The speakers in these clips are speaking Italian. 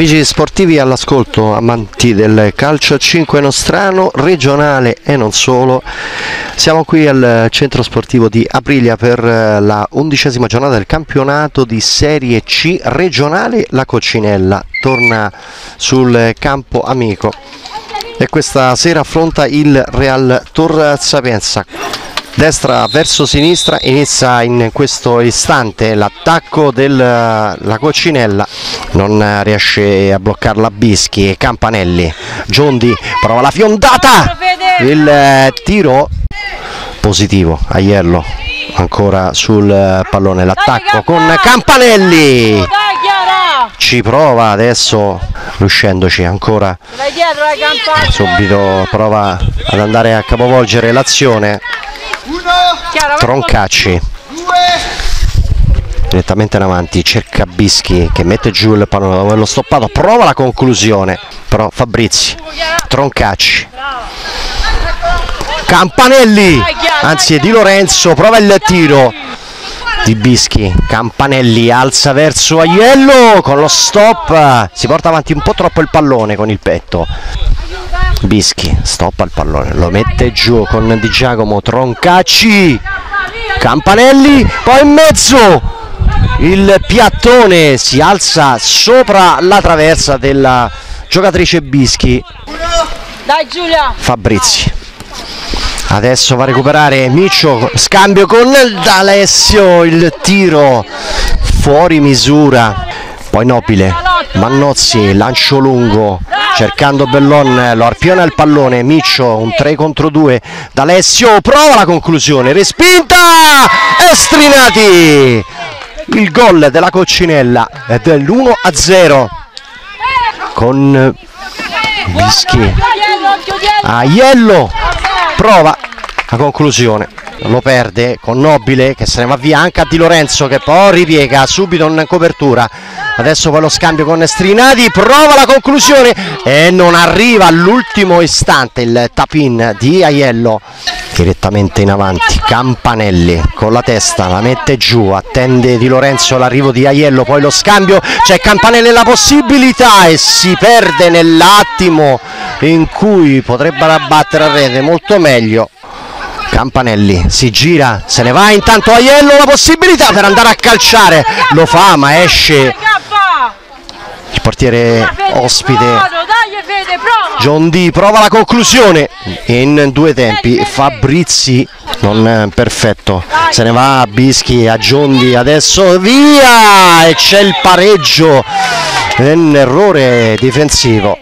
Amici sportivi all'ascolto, amanti del calcio a 5 nostrano, regionale e non solo, siamo qui al centro sportivo di Aprilia per eh, la undicesima giornata del campionato di Serie C regionale. La Coccinella torna sul campo amico e questa sera affronta il Real Tor Sapienza. Destra verso sinistra inizia in questo istante l'attacco della Coccinella non riesce a bloccarla Bischi Campanelli Giondi prova la fiondata. Il eh, tiro positivo Aiello ancora sul pallone. L'attacco con Campanelli. Ci prova adesso riuscendoci ancora. Subito prova ad andare a capovolgere l'azione. Troncacci direttamente in avanti cerca Bischi che mette giù il pallone averlo stoppato prova la conclusione però Fabrizi Troncacci Campanelli anzi Di Lorenzo prova il tiro di Bischi Campanelli alza verso Aiello con lo stop si porta avanti un po' troppo il pallone con il petto. Bischi stoppa il pallone lo mette giù con Di Giacomo Troncacci Campanelli poi in mezzo il piattone si alza sopra la traversa della giocatrice Bischi. Dai Giulia. Fabrizi adesso va a recuperare Miccio. Scambio con D'Alessio. Il tiro fuori misura. Poi Nobile Mannozzi lancio lungo. Cercando Bellon lo arpiona il pallone. Miccio un 3 contro 2 D'Alessio prova la conclusione. Respinta! Estrinati il gol della Coccinella è dell'1 a 0 con Bischi Aiello prova la conclusione. Lo perde con Nobile che se ne va via anche a Di Lorenzo che poi ripiega subito in copertura adesso poi lo scambio con Strinati prova la conclusione e non arriva all'ultimo istante il tapin di Aiello direttamente in avanti Campanelli con la testa la mette giù attende Di Lorenzo l'arrivo di Aiello poi lo scambio c'è Campanelli la possibilità e si perde nell'attimo in cui potrebbe abbattere a rete molto meglio Campanelli si gira, se ne va. Intanto Aiello la possibilità per andare a calciare, lo fa ma esce il portiere ospite. John D prova la conclusione. In due tempi Fabrizi non perfetto. Se ne va Bischi a Giondi adesso via! E c'è il pareggio. Un errore difensivo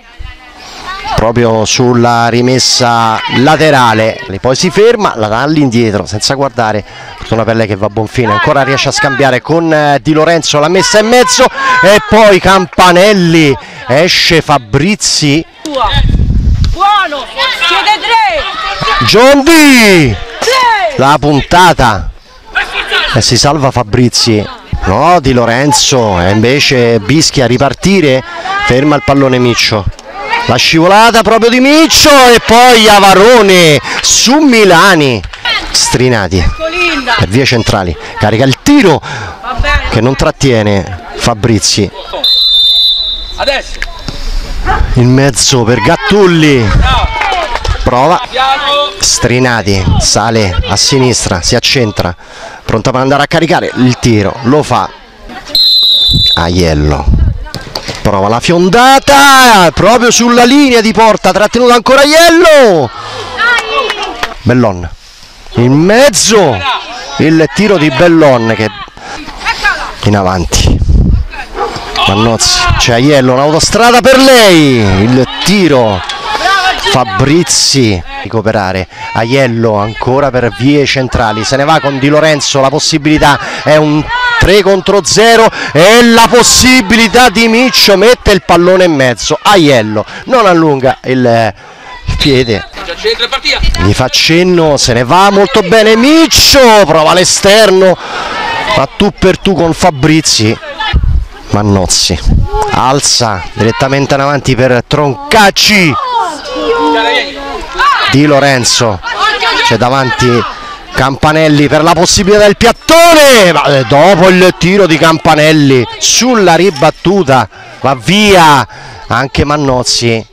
proprio sulla rimessa laterale. Poi si ferma la dà all'indietro senza guardare. Fortuna per lei che va a buon fine. Ancora riesce a scambiare con Di Lorenzo. La messa in mezzo. E poi Campanelli. Esce Fabrizi buono. Siete tre. Giondi. La puntata. E si salva Fabrizi no Di Lorenzo. E invece Bischi a ripartire. Ferma il pallone Miccio la scivolata proprio di Miccio e poi Avarone su Milani. Strinati per vie centrali. Carica il tiro che non trattiene Fabrizi in mezzo per Gattulli. Prova. Strinati. Sale a sinistra si accentra. Pronto per andare a caricare. Il tiro lo fa. Aiello prova la fiondata proprio sulla linea di porta trattenuto ancora Aiello Bellon. In mezzo il tiro di Bellon che in avanti. Mannozzi c'è Aiello un'autostrada per lei. Il tiro Fabrizi recuperare Aiello ancora per vie centrali. Se ne va con Di Lorenzo la possibilità è un 3 contro 0 e la possibilità di Miccio mette il pallone in mezzo. Aiello non allunga il, il piede. Gli fa cenno se ne va molto bene Miccio prova l'esterno ma tu per tu con Fabrizi Mannozzi alza direttamente in avanti per Troncacci. Di Lorenzo c'è davanti Campanelli per la possibilità del piattone ma eh, dopo il tiro di Campanelli sulla ribattuta va via anche Mannozzi.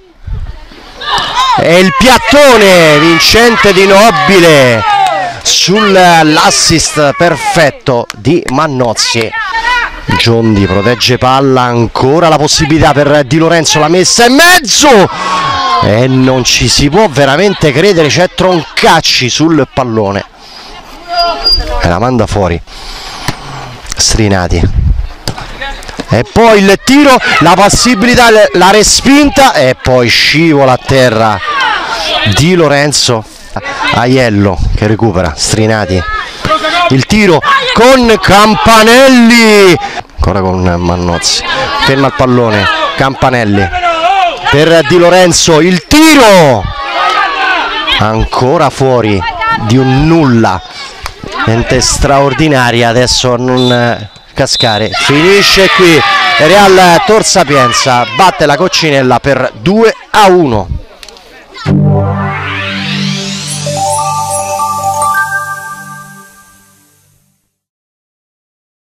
E il piattone vincente di Nobile sull'assist perfetto di Mannozzi. Giondi protegge palla ancora la possibilità per Di Lorenzo la messa in mezzo. E non ci si può veramente credere c'è Troncacci sul pallone e la manda fuori. Strinati. E poi il tiro la possibilità la respinta e poi scivola a terra Di Lorenzo Aiello che recupera. Strinati. Il tiro con Campanelli. Ancora con Mannozzi. Ferma il pallone. Campanelli. Per Di Lorenzo il tiro. Ancora fuori di un nulla niente straordinaria. Adesso a non cascare. Finisce qui. Real Tor Sapienza batte la Coccinella per 2 a 1